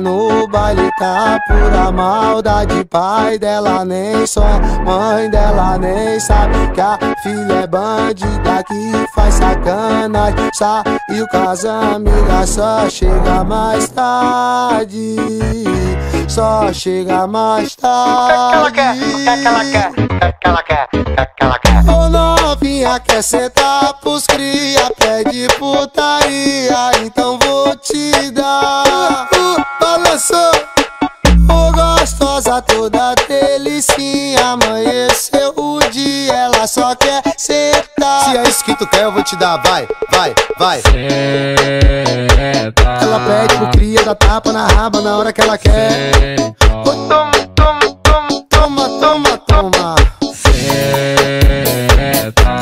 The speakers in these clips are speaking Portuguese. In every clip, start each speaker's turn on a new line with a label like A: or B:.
A: no baile tá pura maldade Pai dela nem sonha, mãe dela nem sabe Que a filha é bandida que faz sacanagem. Saiu com as amigas, só chega mais tarde Só chega mais tarde
B: O que, que ela quer? O que, ela quer? O que, ela quer? O que, que ela quer?
A: Ô novinha quer sentar pros cria Pede putaria, então vou te dar uh, Balançou Ô gostosa toda delicinha Amanheceu o dia, ela só quer sentar Se é isso que tu quer eu vou te dar, vai, vai, vai. Ela pede pro cria, dá tapa na raba na hora que ela quer. Ô, Toma, toma, toma, toma, toma, toma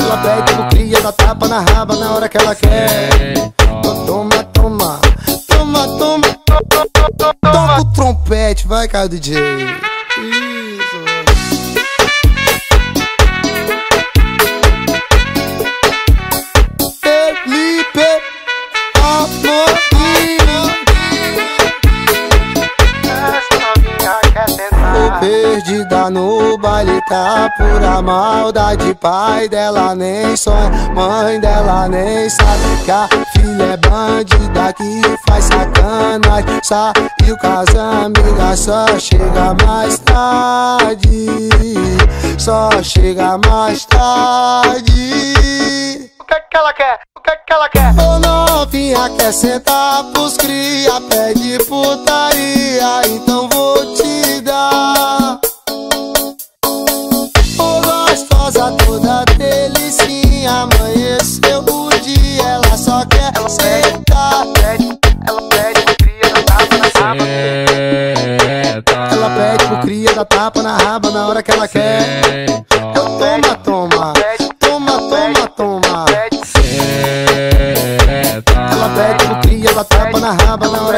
A: ela pede pro cria, dá tapa na raba na hora que ela quer. Ô, Toma, toma, toma, toma, toca o trompete, vai, cara DJ. Isso. Tô perdida no baile, tá pura maldade. Pai dela nem sonha, mãe dela nem sabe Que a filha é bandida que faz sacanagem. Saiu com as amigas, só chega mais tarde. Só chega mais tarde
B: O que, que ela quer? O que, que ela quer?
A: Ô novinha quer sentar pros cria? Pede putaria, então vou te dar. Ô gostosa toda delicinha Amanheceu o dia, ela só quer sentar.
B: Pede, ela pede pro cria da tapa na raba.
A: Ela pede pro cria dar tapa na raba na hora que ela quer. Eu toma, toma, toma,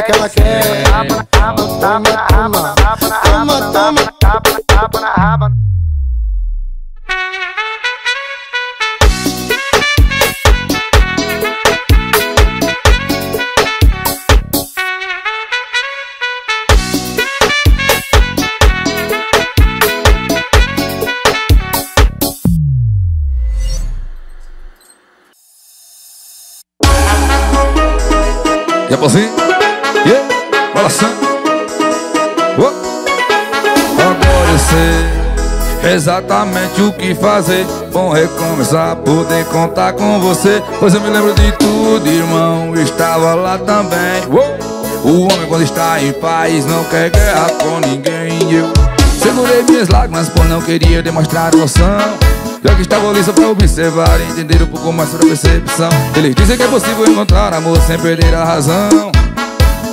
A: hora que ela quer.
B: Na raba, tapa na raba, tapa na raba,
C: E a? Exatamente o que fazer. Bom recomeçar, poder contar com você. Pois eu me lembro de tudo, irmão. Estava lá também. O homem, quando está em paz, não quer guerra com ninguém. Eu segurei minhas lágrimas, pois não queria demonstrar emoção. Já que estava ali só pra observar e entender um pouco mais sobre a percepção Eles dizem que é possível encontrar amor sem perder a razão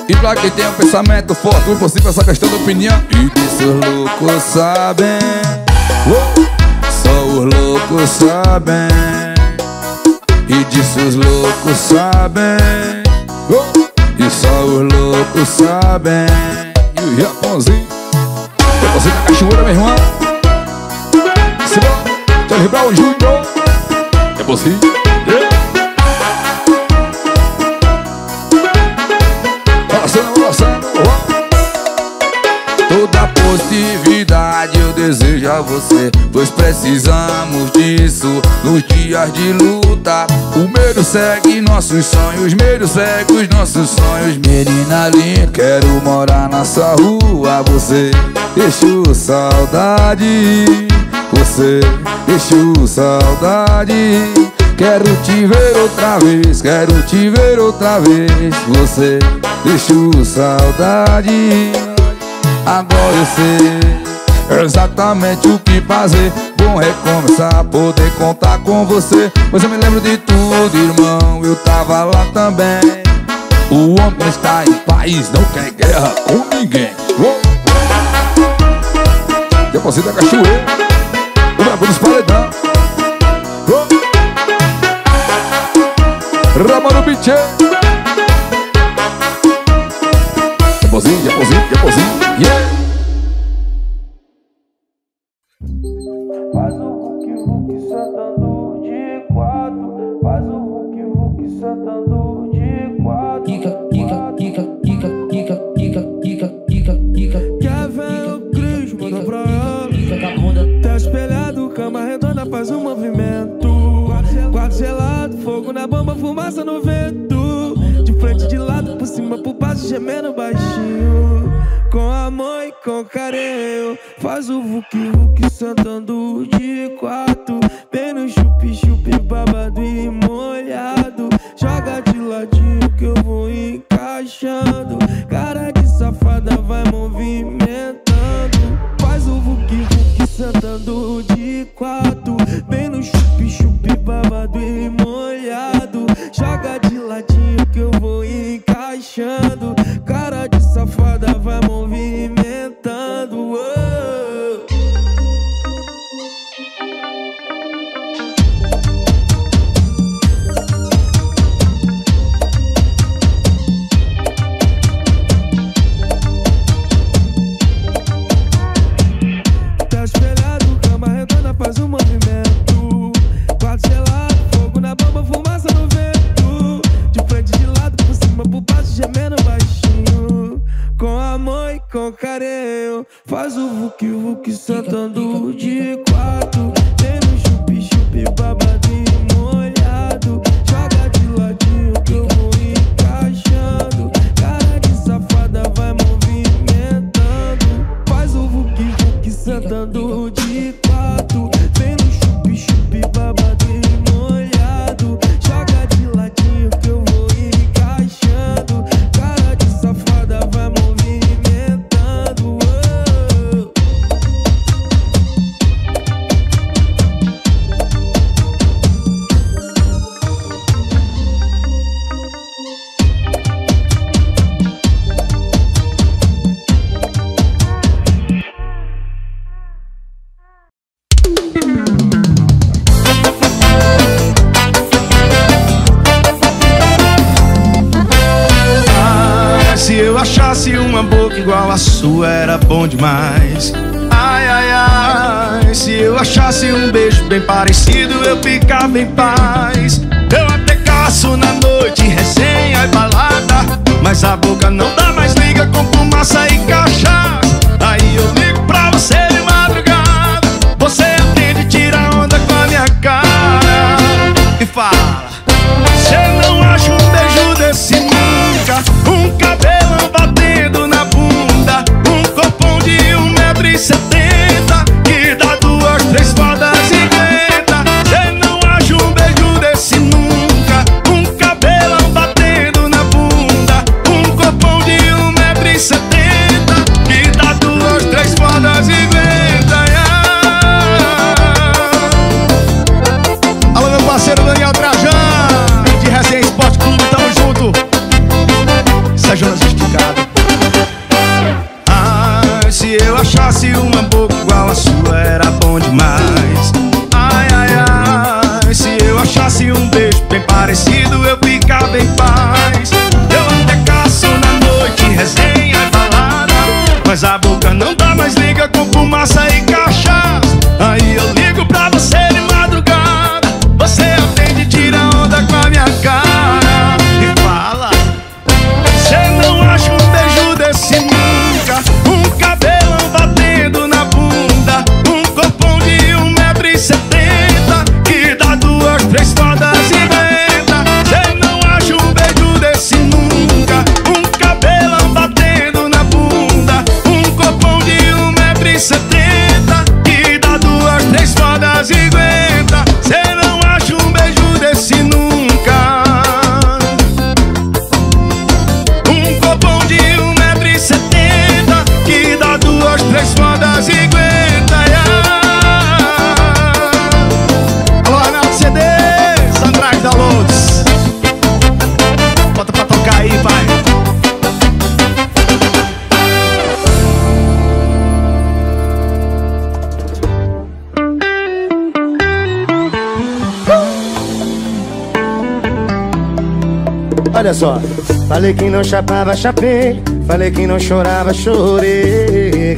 C: E pra quem tem um pensamento forte, o impossível é só questão de opinião E disso os loucos sabem Só os loucos sabem. E disso os loucos sabem. E só os loucos sabem. E o Japãozinho. Japãozinho da cachoeira, meu irmão. Simbora Charlie Brown Jr. É você Pois precisamos disso. Nos dias de luta O medo segue nossos sonhos, medo segue os nossos sonhos. Menina linda, quero morar na sua rua Você deixou saudade. Você deixou saudade. Quero te ver outra vez, quero te ver outra vez. Você deixou saudade. Agora eu sei exatamente o que fazer. Bom recomeçar, poder contar com você. Pois eu me lembro de tudo, irmão, eu tava lá também. O homem está em paz, não quer guerra com ninguém. Deposita a cachoeira. O brabo dos paredão. Oh. Ramano Japozinho, Japozinho, Japozinho
D: fumaça no vento. De frente, de lado, por cima, por baixo, gemendo baixinho. Com amor e com carinho. Faz o vuki vuki sentando de quatro. Bem no chup chup, babado e molhado. Joga de ladinho que eu vou encaixando. Cara de safada vai movimentando. Faz o vuki vuki sentando de quatro. Bem no chup chup Babado e molhado. Joga de ladinho que eu vou encaixando. Cara de
E: cantando.
F: Olha só. Falei que não chapava, chapei Falei que não chorava, chorei.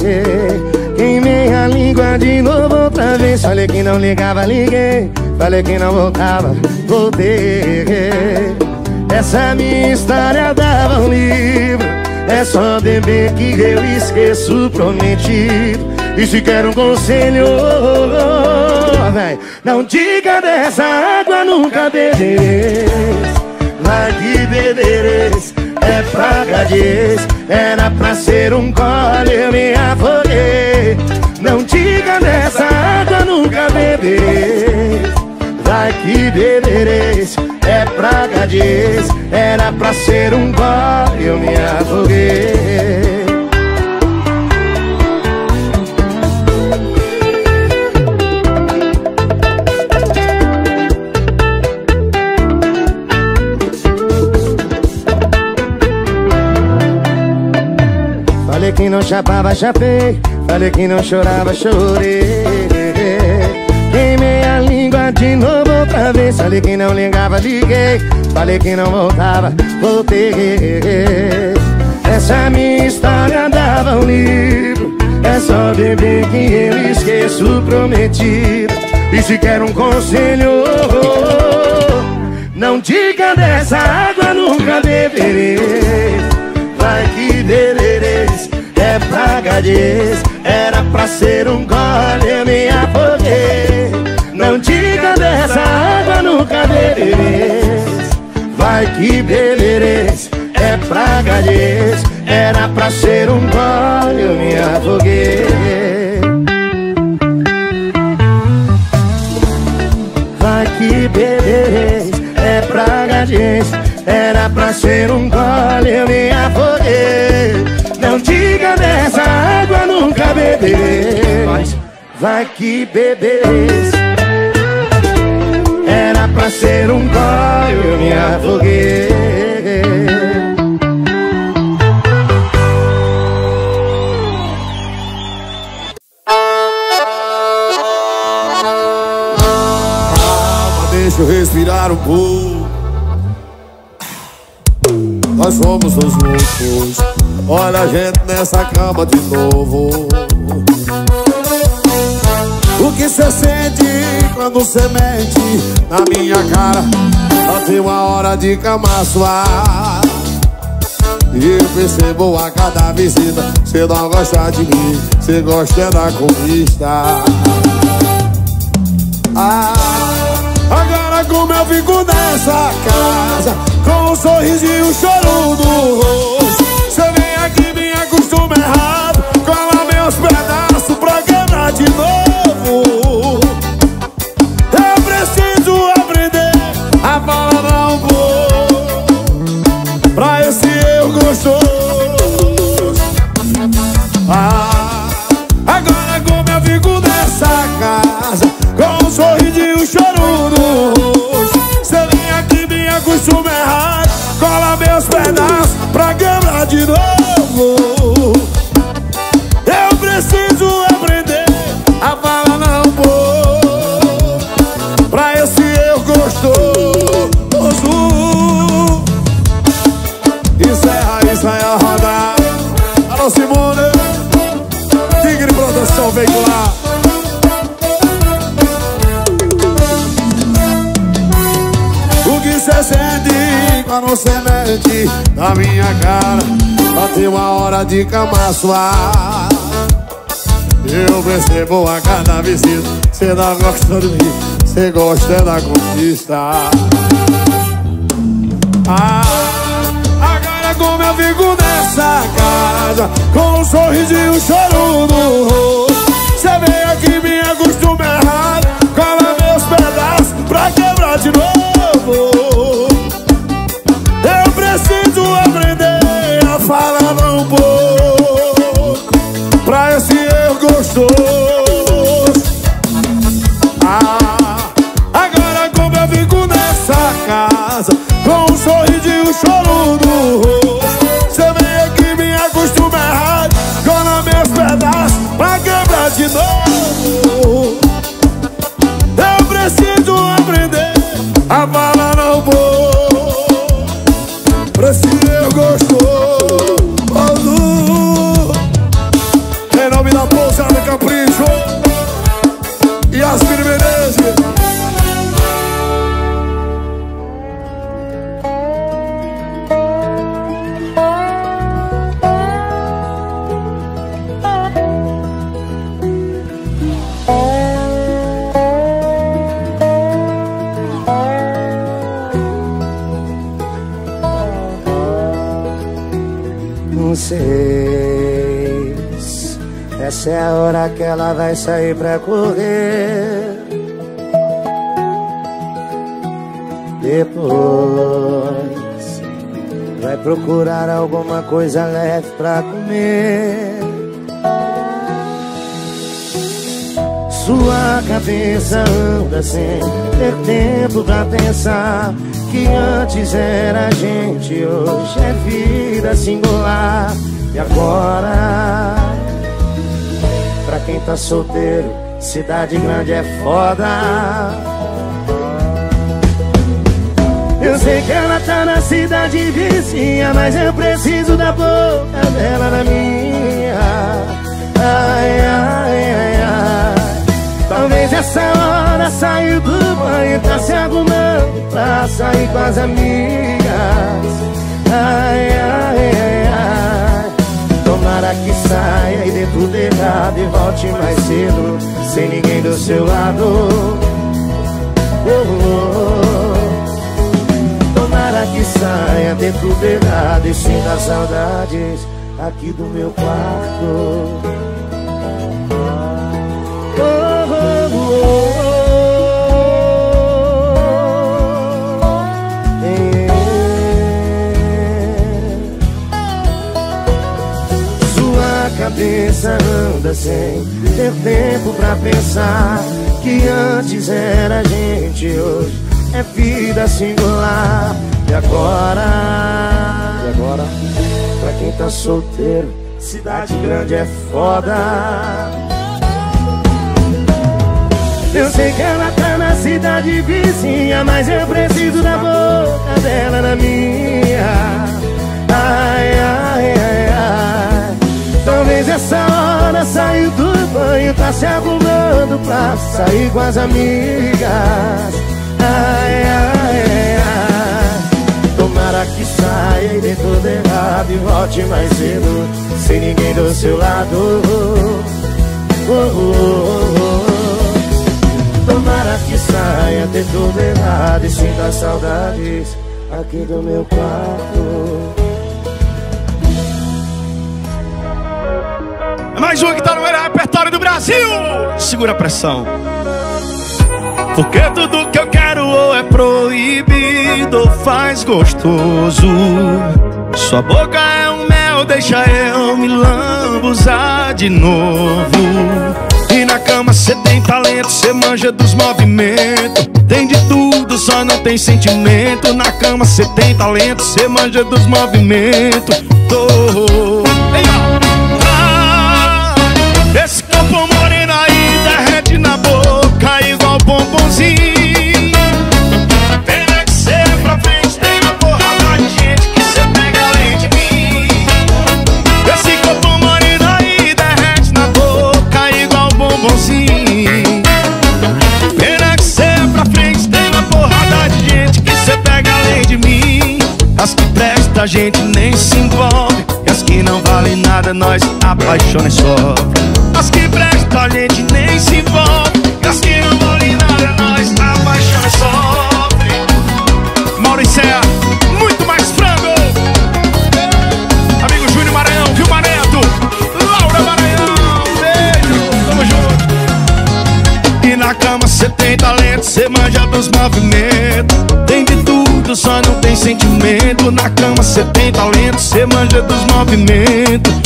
F: Queimei a língua de novo outra vez Falei que não ligava, liguei. Falei que não voltava, voltei. Essa minha história dava um livro É só beber que eu esqueço o prometido. E se quer um conselho, véi Não diga dessa água nunca beber par de beberes É praga de ex, era pra ser um gole Eu me afoguei. Não diga nessa água nunca beberei Vai que beberes É praga de ex, era pra ser um gole Eu me afoguei. Chapava, chapei Falei que não chorava, chorei. Queimei a língua de novo outra vez. Falei que não ligava, liguei. Falei que não voltava, voltei. Essa minha história dava um livro. É só beber que eu esqueço o prometido. E se quer um conselho Não diga dessa água, nunca beberei. Vai que Era pra ser um gole, eu me afoguei Não diga dessa água, nunca bebereis Vai que bebereis É de ex Era pra ser um gole, eu me afoguei Vai que bebereis É de ex Era pra ser um gole, eu me afoguei não diga dessa água, nunca beberei. Mas vai que bebereis Era pra ser um gole, eu me afoguei
G: Calma, deixa eu respirar um pouco. Nós somos os loucos Olha a gente nessa cama de novo. O que cê sente quando cê mente na minha cara? Tem uma hora de cama suar E eu percebo a cada visita Cê não gosta de mim, cê gosta da conquista. Ah, Agora como eu fico nessa casa Com um sorriso e um choro no rosto errado. Cola meus pedaços pra quebrar de novo. Eu preciso aprender a falar não vou Pra esse eu gostoso. Ah, Agora como eu fico nessa casa Com um sorriso e um choro Cê vem aqui, me acostuma errado Cola meus pedaços pra quebrar de novo na minha cara Só tem uma hora de cama suar Eu percebo a cada visita Cê não gosta de mim, cê gosta da conquista. Ah, Agora como eu fico nessa casa Com um sorriso e um choro no rosto. Cê vem aqui me acostuma errado Cola meus pedaços pra quebrar de novo. Eu preciso aprender a falar não pouco Pra esse eu gostoso
F: sair pra correr. Depois vai procurar alguma coisa leve pra comer. Sua cabeça anda sem ter tempo pra pensar que antes era gente, hoje é vida singular. E agora, pra quem tá solteiro, cidade grande é foda. Eu sei que ela tá na cidade vizinha, mas eu preciso da boca dela na minha. Ai, ai, ai, ai. Talvez essa hora saiu do banho, tá se arrumando pra sair com as amigas. Ai, ai, ai. Tomara que saia e dê tudo errado e volte mais cedo, sem ninguém do seu lado. Oh, oh, oh. Tomara que saia, dê tudo errado e sinta saudades aqui do meu quarto. Cabeça anda sem ter tempo pra pensar que antes era gente, hoje é vida singular. E agora? E agora? Pra quem tá solteiro, cidade grande é foda. Eu sei que ela tá na cidade vizinha, mas eu preciso da boca dela na minha. Tá se arrumando pra sair com as amigas. Ai, ai, ai, ai. Tomara que saia e dê tudo errado e volte mais cedo, sem ninguém do seu lado. Oh, oh, oh, oh. Tomara que saia, dê tudo errado e sinta saudades aqui do meu quarto.
E: É mais uma que tá no repertório do Brasil. Segura a pressão. Porque tudo que eu quero ou é proibido faz gostoso. Sua boca é um mel, deixa eu me lambuzar de novo. E na cama cê tem talento, cê manja dos movimentos. Tem de tudo, só não tem sentimento. Na cama cê tem talento, cê manja dos movimentos. Tô. Ó. bombonzinho. Pena que cê é pra frente, tem uma porrada de gente que cê pega além de mim. Esse corpo moreno aí derrete na boca igual bombonzinho. Pena que cê é pra frente, tem uma porrada de gente que cê pega além de mim. As que presta a gente nem se envolve. E as que não valem nada, nós apaixona sofre. As que presta a gente nem se envolve. Nós apaixona e sofre. Maurício, muito mais frango. Amigo Júnior Maranhão, Vilma Neto, Laura Maranhão, beijo, tamo junto. E na cama cê tem talento, cê manja dos movimentos. Tem de tudo, só não tem sentimento. Na cama cê tem talento, cê manja dos movimentos.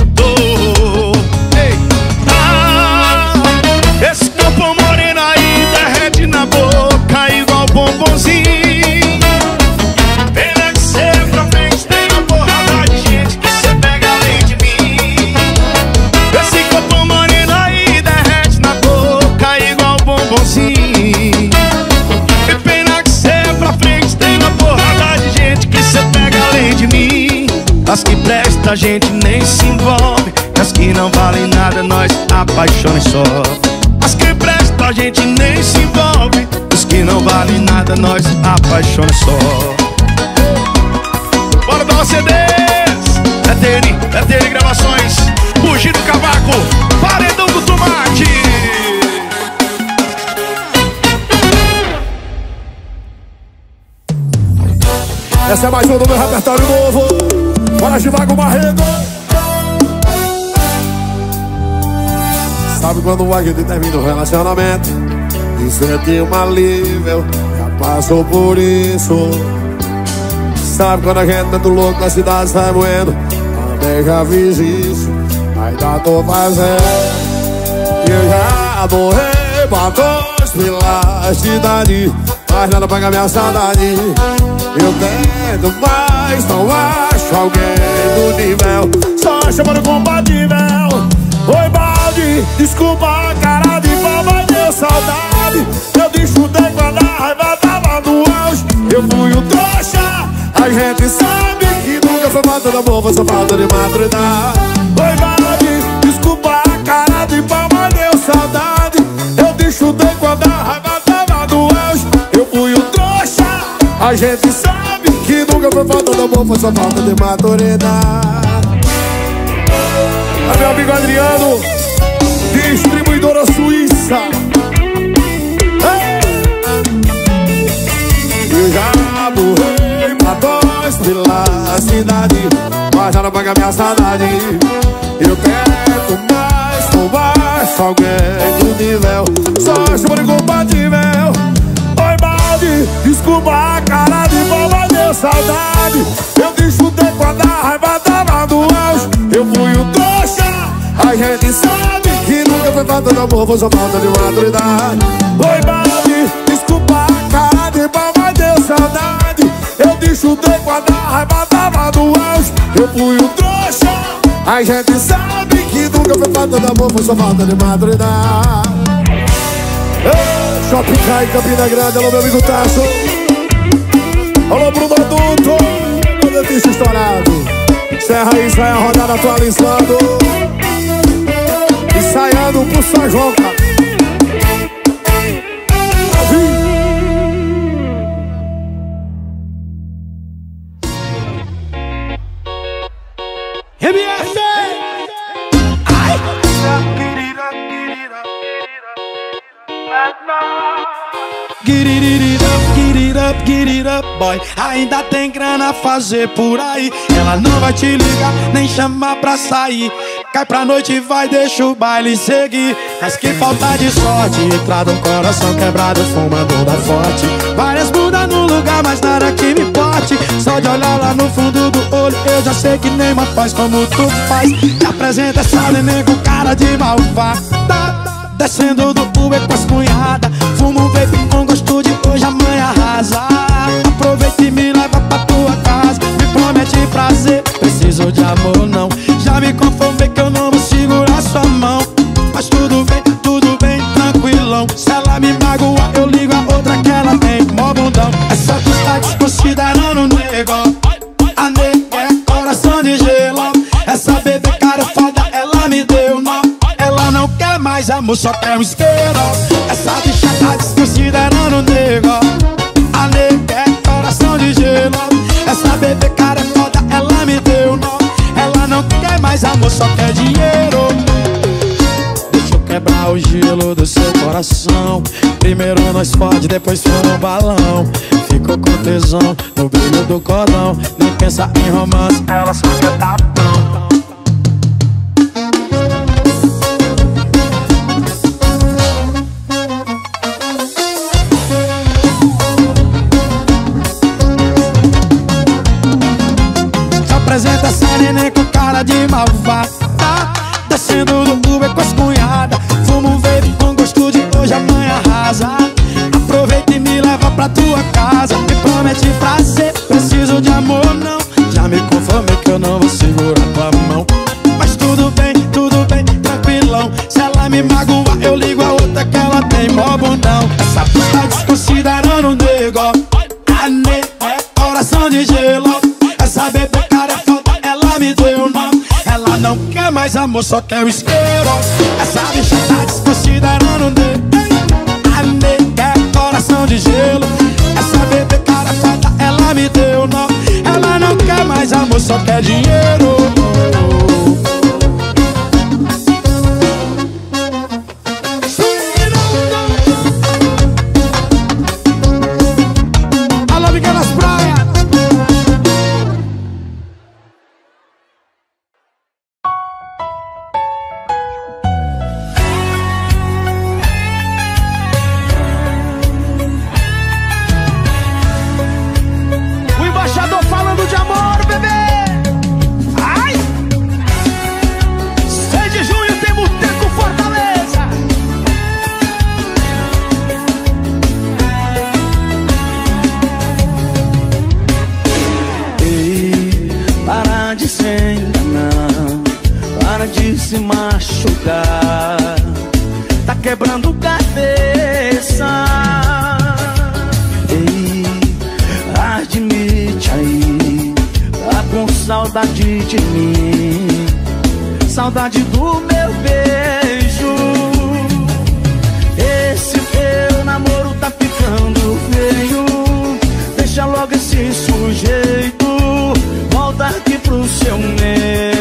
E: A gente nem se envolve. As que não valem nada, nós apaixona e sofre. As que presta a gente nem se envolve. Os que não valem nada, nós apaixona e sofre. Bora dar uma CDs! É dele, é dele gravações. Fugir do cavaco, paredão do tomate.
G: Essa é mais uma do meu repertório novo. Bora de vago marrego
H: Sabe quando o agente termina o relacionamento? E sente um alívio Já passou por isso. Sabe quando a gente do louco na cidade sai moendo? Também já fiz isso Ainda tô fazendo. Eu já morri pra dois pilares de dali Mas nada paga minha saudade. Eu tento, mais não há alguém do nível Só chamando compatível Oi, balde, desculpa a cara de pau, deu saudade. Eu disfrutei quando a raiva tava no auge. Eu fui o trouxa, a gente sabe que nunca foi falta de amor, foi só falta de maturidade. Oi, balde, desculpa a cara de pau, deu saudade. Eu disfrutei quando a raiva tava no auge. Eu fui o trouxa, a gente sabe que nunca foi falta de amor, foi só falta de maturidade é meu amigo Adriano, distribuidora suíça. Eu já morri pra dois pela cidade, mas já não paga minha saudade. Eu quero mais, não baixo alguém do nível, só chama de compatível. Oi, balde, desculpa a cara de boba, deu saudade. Eu disfrutei quando a raiva tava no auge. Eu fui o a gente sabe que nunca foi falta de amor, foi só falta de maturidade. Oi, Balde, desculpa a cara de pau, deu saudade. Eu deschutei quando a raiva tava no auge. Eu fui um trouxa A gente sabe que nunca foi falta de amor, foi só falta de maturidade. Ei, Shopping Cai, Campina Grande, alô meu amigo Tasso. Alô Bruno Adulto, meu dentista estourado. Serra a rodada atualizando. Ensaiando pro São João, cara. Boy. Ainda tem grana a fazer por aí. Ela não vai te ligar, nem chamar pra sair. Cai pra noite vai, deixa o baile seguir. Mas que falta de sorte Entrada um coração quebrado, fumando da forte. Várias bundas no lugar, mas nada que me importe. Só de olhar lá no fundo do olho Eu já sei que nem uma faz como tu faz. Te apresenta essa neném com cara de malvada. Descendo do Uber com as cunhadas. Fumo um vape com gosto de hoje, amanhã arrasa Aproveita e me leva pra tua casa. Me promete prazer, preciso de amor não. Já me conformei que eu não vou segurar sua mão. Mas tudo bem, tudo bem, tranquilão. Se ela me magoar, eu ligo a outra que ela tem. Mó bundão, essa tu tá desconsiderando um nego. A nega é coração de gelo. Essa bebê cara é foda, ela me deu nó. Ela não quer mais amor, só quer um isqueiro. Essa bicha tá desconsiderando só quer dinheiro. Deixa eu quebrar o gelo do seu coração. Primeiro nós fode, depois fuma um balão. Ficou com tesão no brilho do cordão. Nem pensa em romance, ela só quer tapão só quer o
E: saudade de mim. Saudade do meu beijo. Esse teu namoro tá ficando feio. Deixa logo esse sujeito Volta aqui pro seu nego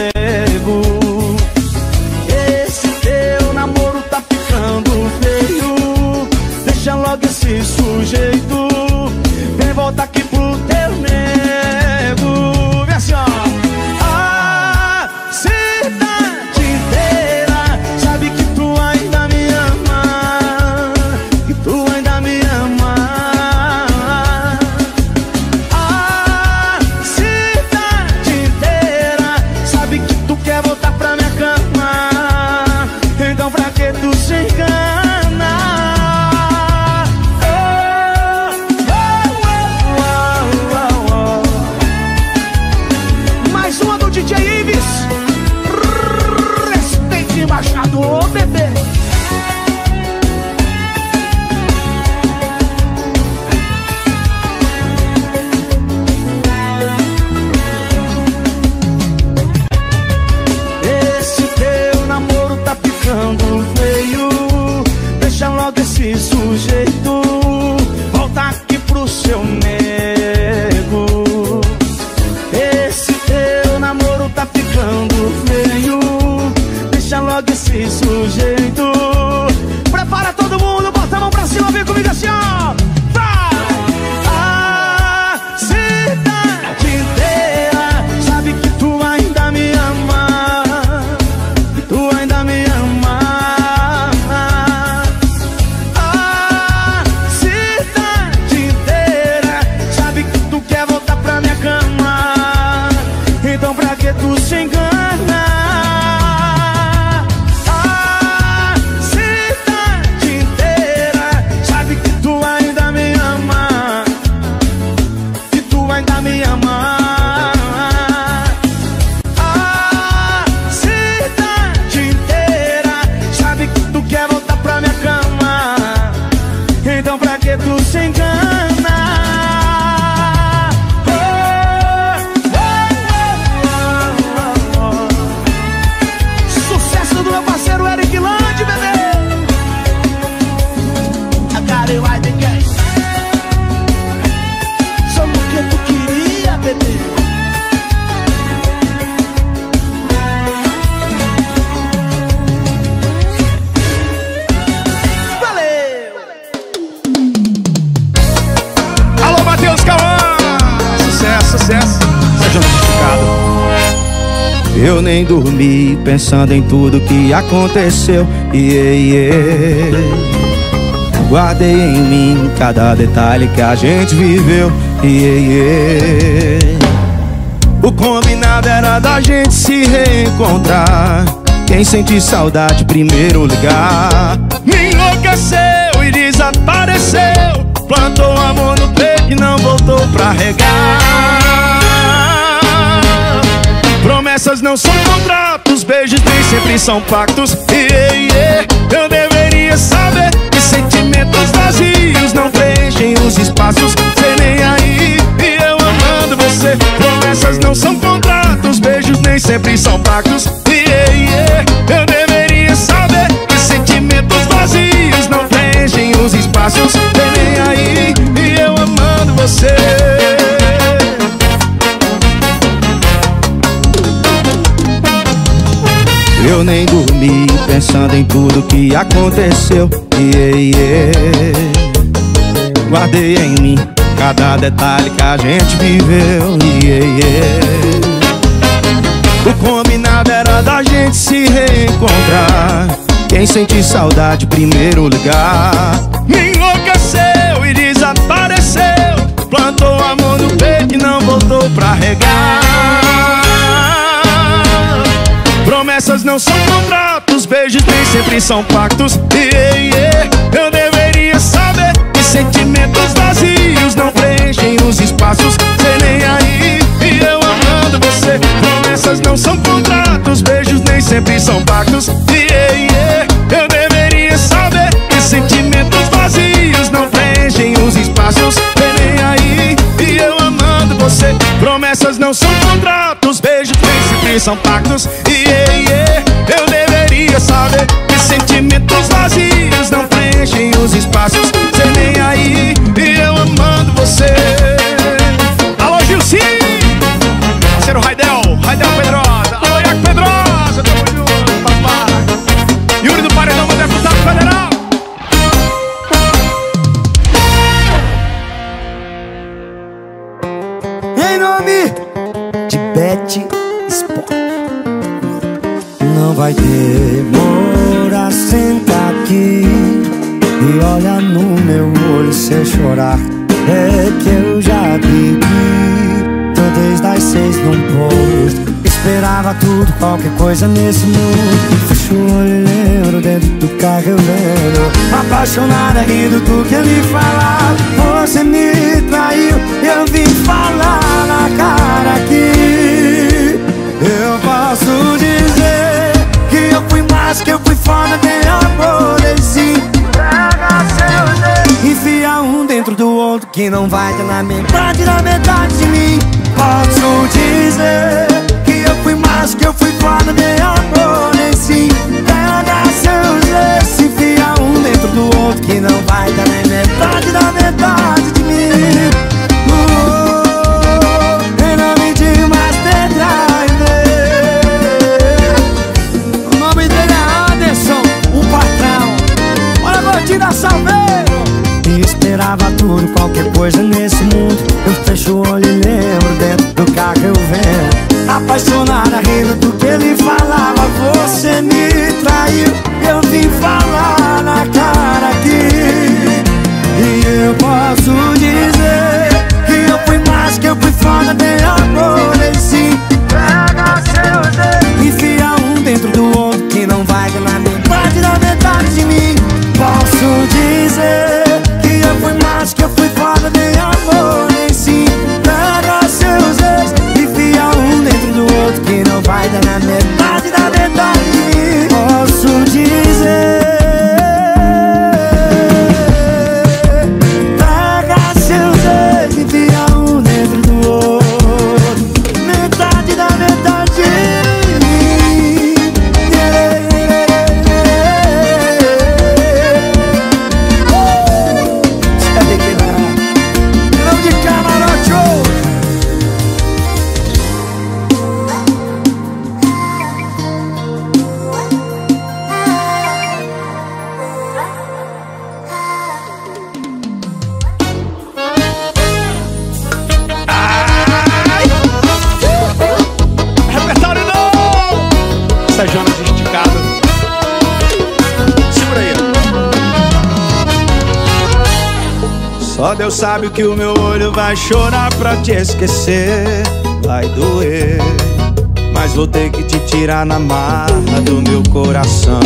E: pensando em tudo que aconteceu. Yeah, yeah. Guardei em mim cada detalhe que a gente viveu. Yeah, yeah. O combinado era da gente se reencontrar. Quem sente saudade primeiro ligar. Me enlouqueceu e desapareceu. Plantou amor no peito e não voltou pra regar. Promessas não são contratos, beijos nem sempre são pactos. Yeah, yeah. Eu deveria saber que sentimentos vazios não preenchem os espaços. Cê nem aí, e eu amando você. Promessas não são contratos, beijos nem sempre são pactos. Yeah, yeah. Eu deveria saber que sentimentos vazios não preenchem os espaços. Cê nem aí, e eu amando você. Eu nem dormi pensando em tudo que aconteceu. Yeah, yeah. Guardei em mim cada detalhe que a gente viveu. Yeah, yeah. O combinado era da gente se reencontrar. Quem sente saudade primeiro ligar. Me enlouqueceu e desapareceu. Plantou amor no peito e não voltou pra regar promessas não são contratos, beijos nem sempre são pactos. Yeah, yeah. Eu deveria saber que sentimentos vazios não preenchem os espaços. Sei nem aí, e eu amando você. Promessas não são contratos, beijos nem sempre são pactos. Yeah, yeah. Eu deveria saber que sentimentos vazios não preenchem os espaços. Sei nem aí, e eu amando você
F: também são pactos. Yeah, yeah. sabe que
E: o meu olho vai chorar pra te esquecer. Vai doer Mas vou ter que te tirar na marra do meu coração.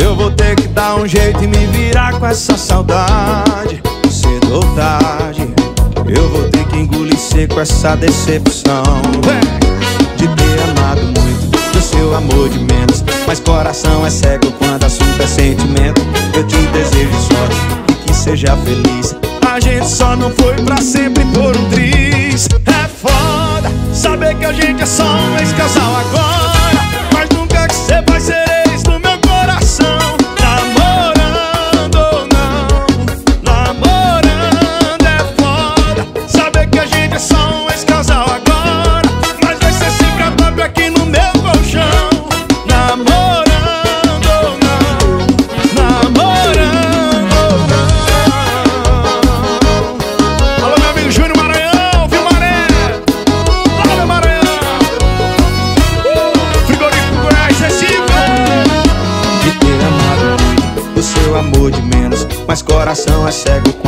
E: Eu vou ter que dar um jeito e me virar com essa saudade. Cedo ou tarde Eu vou ter que engolir seco essa decepção. De ter amado muito, do seu amor de menos. Mas coração é cego quando assunto é sentimento. Eu te desejo sorte, seja feliz. A gente só não foi pra sempre por um triz. É foda saber que a gente é só um ex-casal agora. Mas nunca que você vai ser coração é cego.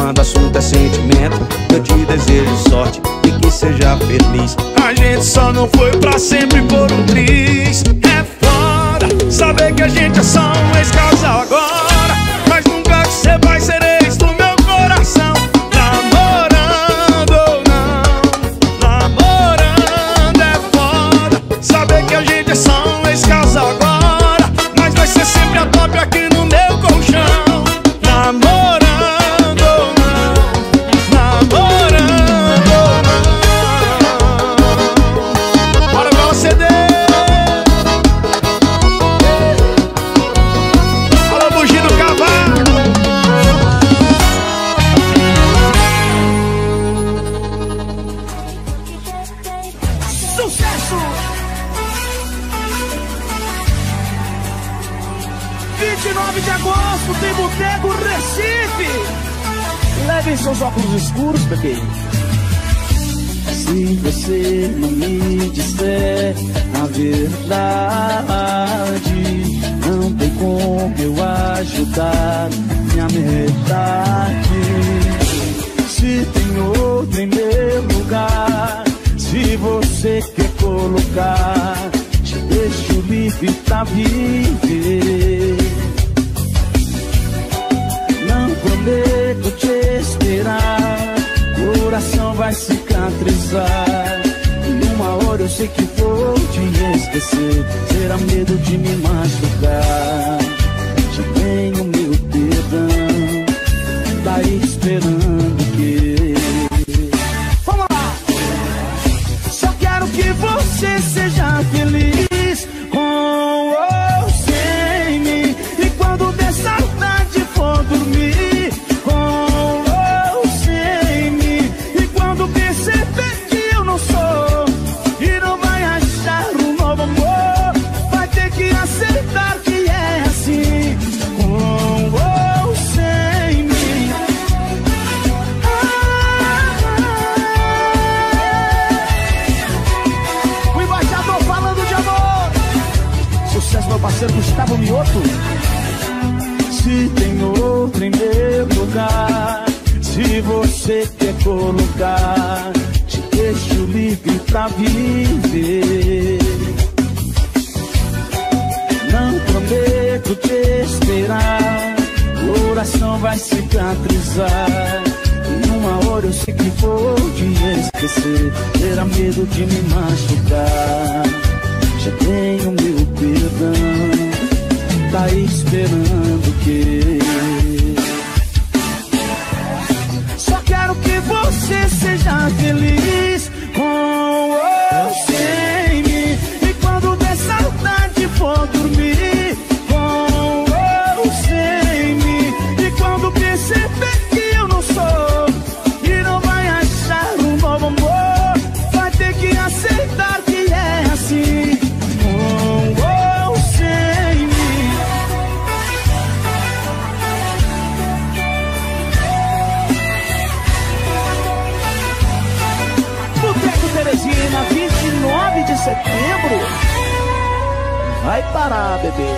H: 29 de agosto tem Boteco Recife. Levem seus óculos escuros, bebê. Se você não me disser a verdade, não tem como eu ajudar minha metade. Se tem outro em meu lugar, se você quer colocar, te deixo livre pra viver. Coração vai cicatrizar. E uma hora eu sei que vou te esquecer, será medo de me machucar. Te tenho meu perdão, tá esperando que. Vamos lá! Só quero que você seja feliz colocar, te deixo livre pra viver. Não prometo te esperar, coração vai cicatrizar. E uma hora eu sei que vou te esquecer, terá medo de me machucar. Já tenho meu perdão, tá esperando que. Só você seja feliz setembro. Vai parar, bebê.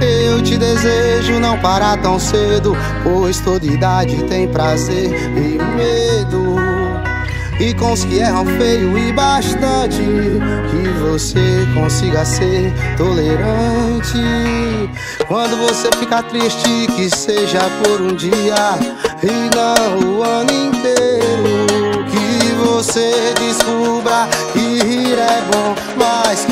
A: Eu te desejo não parar tão cedo, pois toda idade tem prazer e medo. E com os que erram feio e bastante, que você consiga ser tolerante. Quando você ficar triste, que seja por um dia e não o ano inteiro. Que você descubra que rir é bom, mas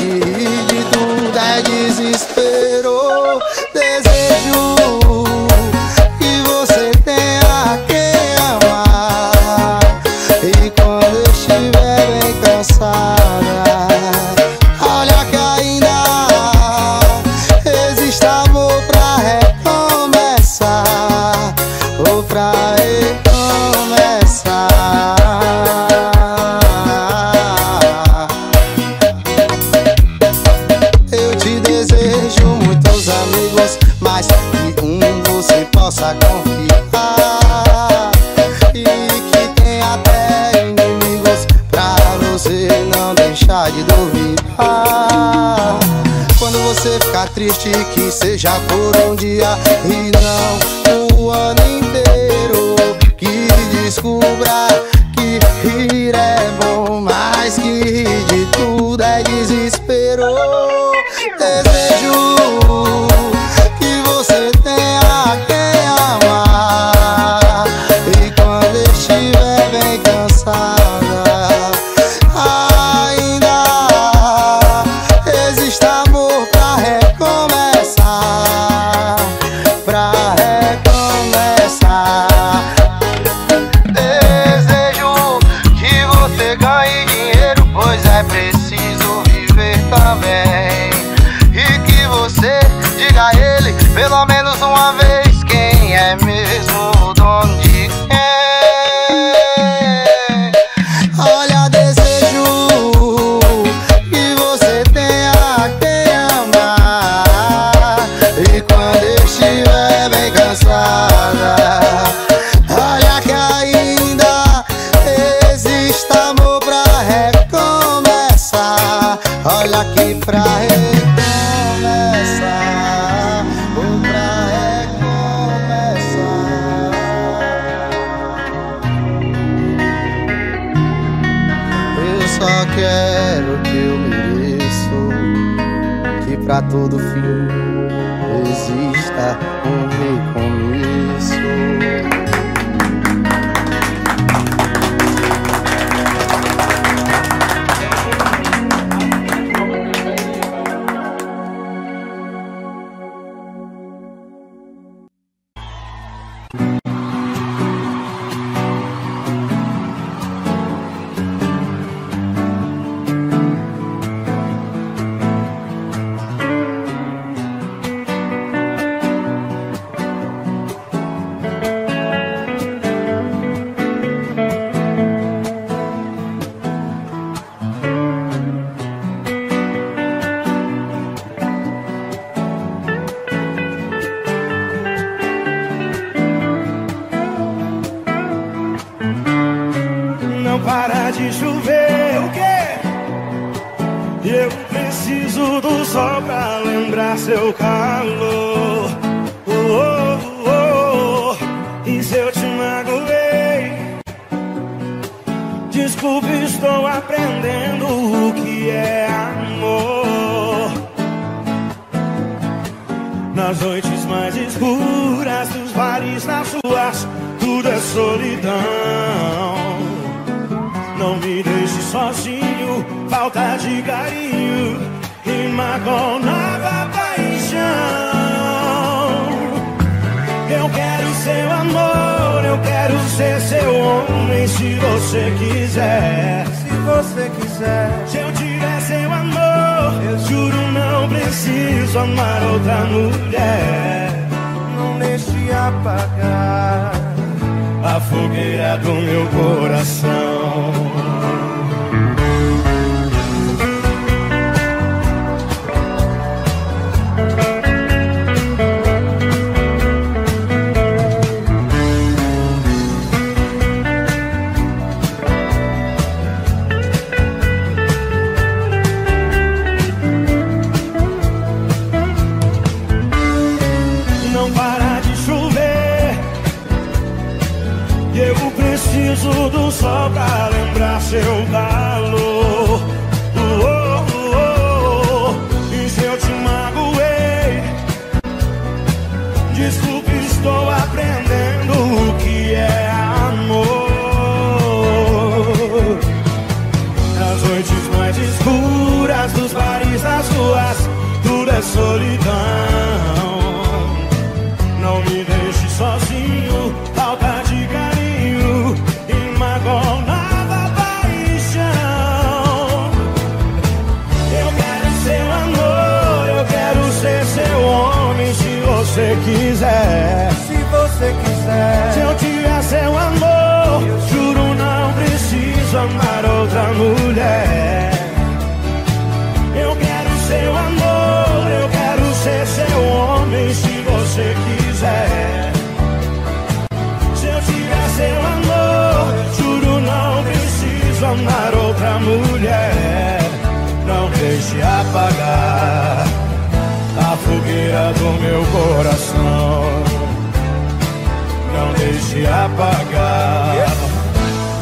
E: Desculpe, estou aprendendo o que é amor. Nas noites mais escuras dos bares, nas ruas, tudo é solidão. Não me deixe sozinho, falta de carinho e magoa nova paixão. Eu quero seu amor eu quero ser seu homem se você quiser. Se você quiser. Se eu tiver seu amor, eu juro não preciso amar outra mulher. Não deixe apagar a fogueira do meu coração. seu lar. do meu coração. Não deixe apagar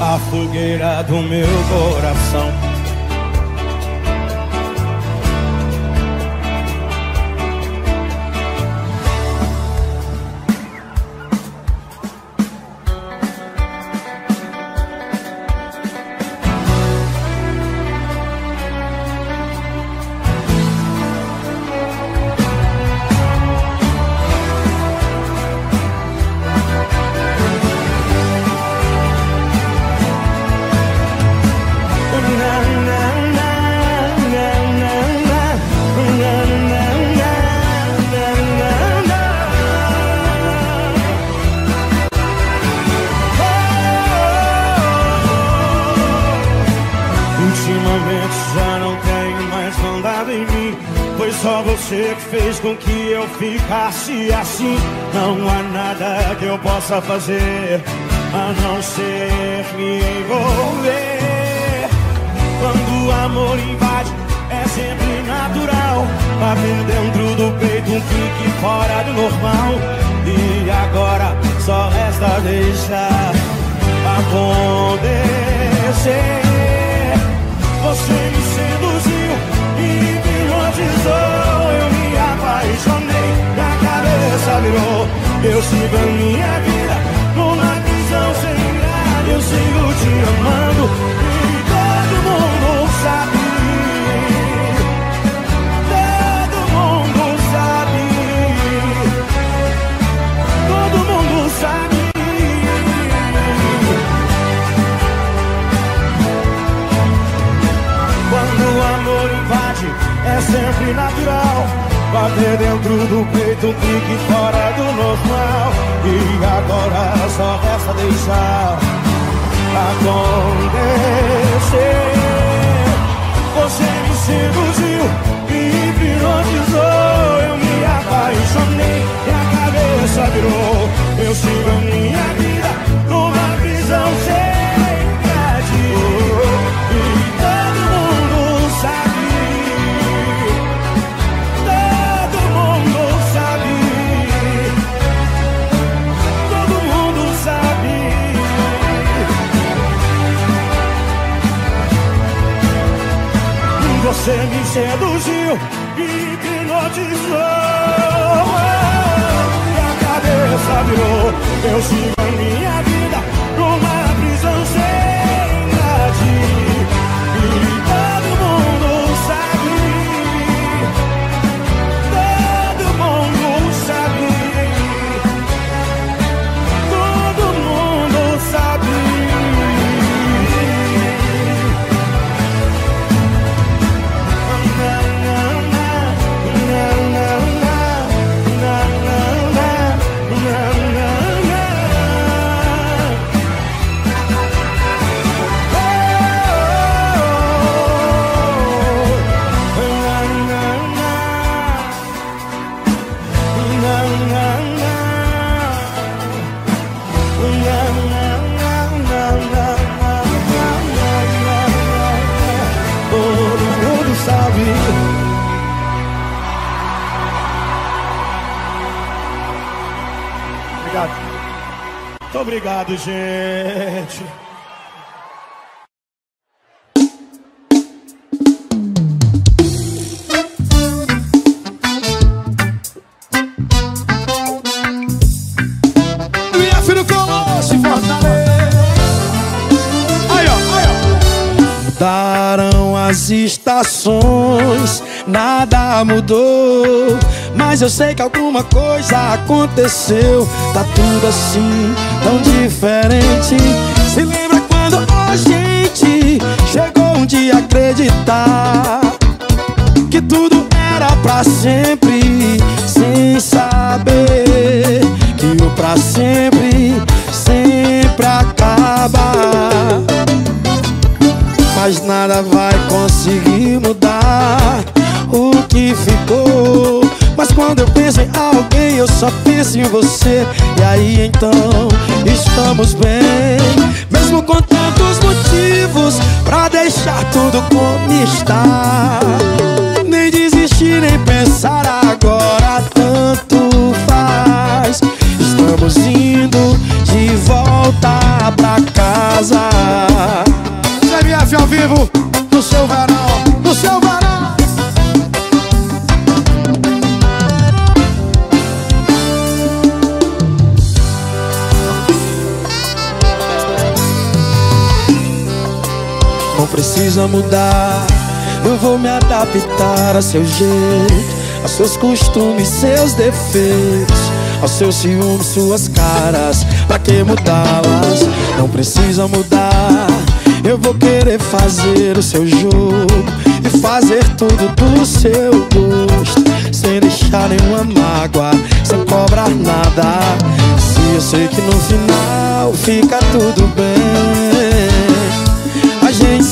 E: a fogueira do meu coração. Que fez com que eu ficasse assim. Não há nada que eu possa fazer a não ser me envolver. Quando o amor invade, é sempre natural. Bater dentro do peito um pique fora do normal. E agora só resta deixar acontecer. Você me seduziu e Eu me apaixonei e a cabeça virou. Eu sigo a minha vida numa visão sem grade. Eu sigo te amando e todo mundo sabe. Todo mundo sabe. Todo mundo sabe. É sempre natural. Bater dentro do peito, pique fora do normal. E agora só resta deixar acontecer. Você me seduziu, me hipnotizou. Eu me apaixonei e a cabeça virou. Eu sigo a minha vida numa visão sem Você me seduziu e hipnotizou E a cabeça virou Eu sigo a minha obrigado, gente.
G: Minha filha Colosso, Fortaleza. Aí, ó, aí, ó.
H: Mudaram as estações, nada mudou. Mas eu sei que alguma coisa aconteceu. Tá tudo assim, tão diferente. Se lembra quando a gente chegou um dia a acreditar que tudo era pra sempre, sem saber você. E aí então estamos bem, mesmo com tantos motivos pra deixar tudo como está. Nem desistir, nem pensar agora, tanto faz. Estamos indo de volta pra casa.
G: CBF ao vivo, no seu verão, no seu verão.
H: Precisa mudar, eu vou me adaptar a seu jeito, aos seus costumes, seus defeitos, aos seus ciúmes, suas caras. Pra que mudá-las? Não precisa mudar. Eu vou querer fazer o seu jogo e fazer tudo do seu gosto, sem deixar nenhuma mágoa, sem cobrar nada. Se eu sei que no final fica tudo bem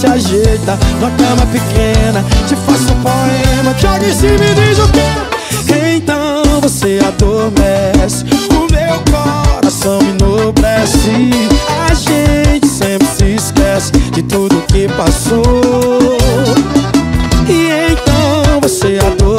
H: se ajeita Na cama pequena Te faço um poema. Joga em cima e diz o quê? Então você adormece O meu coração enobrece. A gente sempre se esquece De tudo que passou. E então você adormece.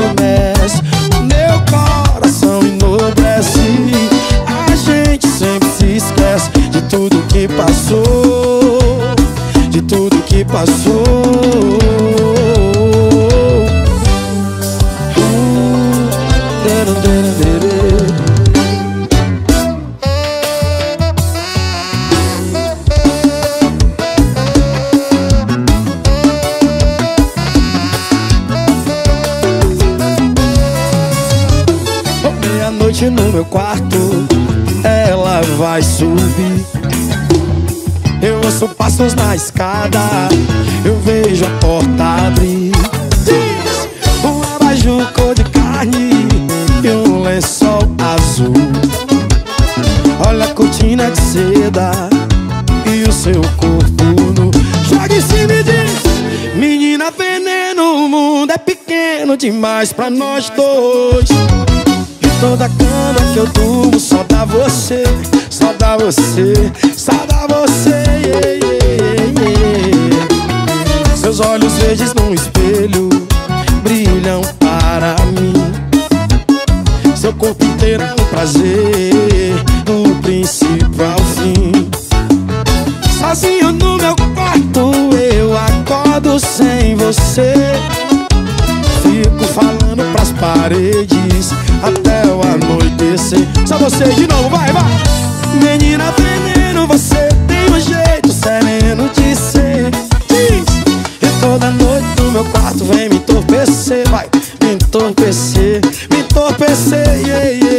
H: me entorpecei. Yeah, yeah.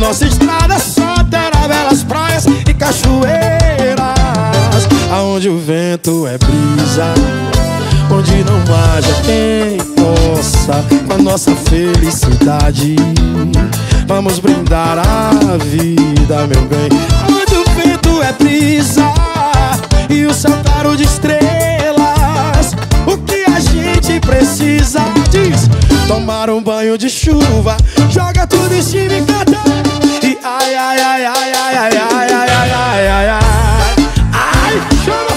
H: Nossa estrada só terá belas praias e cachoeiras Aonde o vento é brisa Onde não haja quem possa Com a nossa felicidade Vamos brindar a vida, meu bem aonde o vento é brisa E o céu claro de estrelas O que a gente precisa disso. Tomar um banho de chuva Joga tudo em cima e canta E ai, ai, ai, ai, ai, ai, ai, ai, ai, ai, ai Ai,